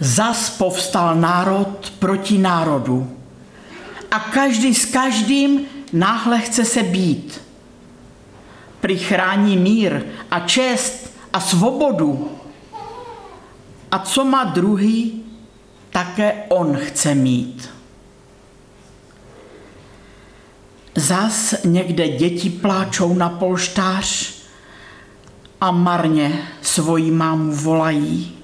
Zas povstal národ proti národu a každý s každým náhle chce se být. Prichrání mír a čest a svobodu. A co má druhý, také on chce mít. Zas někde děti pláčou na polštář a marně svoji mámu volají.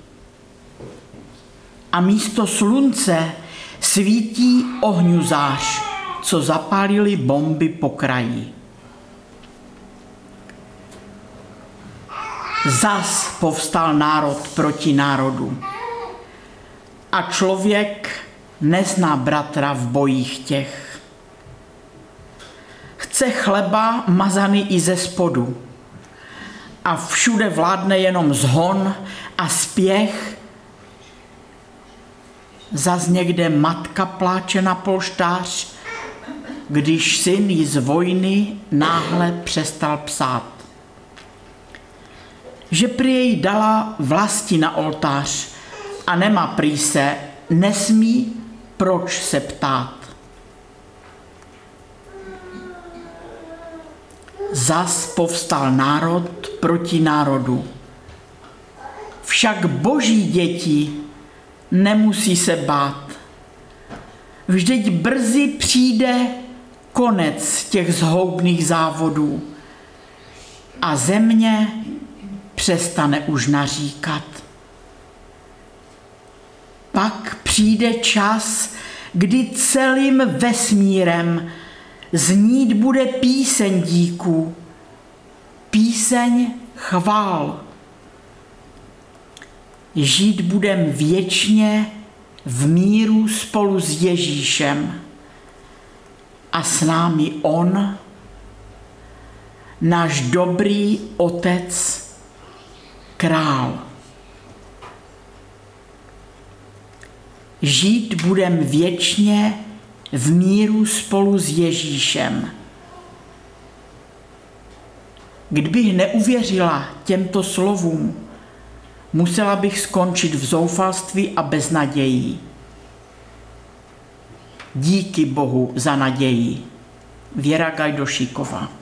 A místo slunce svítí ohňuzář, co zapálili bomby po kraji. Zas povstal národ proti národu. A člověk nezná bratra v bojích těch. Chce chleba mazaný i ze spodu. A všude vládne jenom zhon a spěch. Zas někde matka pláče na polštář, když syn jí z vojny náhle přestal psát že prý jej dala vlasti na oltář a nemá prý se, nesmí proč se ptát. Zas povstal národ proti národu. Však boží děti nemusí se bát. Vždyť brzy přijde konec těch zhoubných závodů a země přestane už naříkat. Pak přijde čas, kdy celým vesmírem znít bude píseň díků, píseň chvál. Žít budem věčně v míru spolu s Ježíšem a s námi On, náš dobrý Otec, král. Žít budem věčně v míru spolu s Ježíšem. Kdybych neuvěřila těmto slovům, musela bych skončit v zoufalství a beznaději. Díky Bohu za naději. Věra Gajdošíková.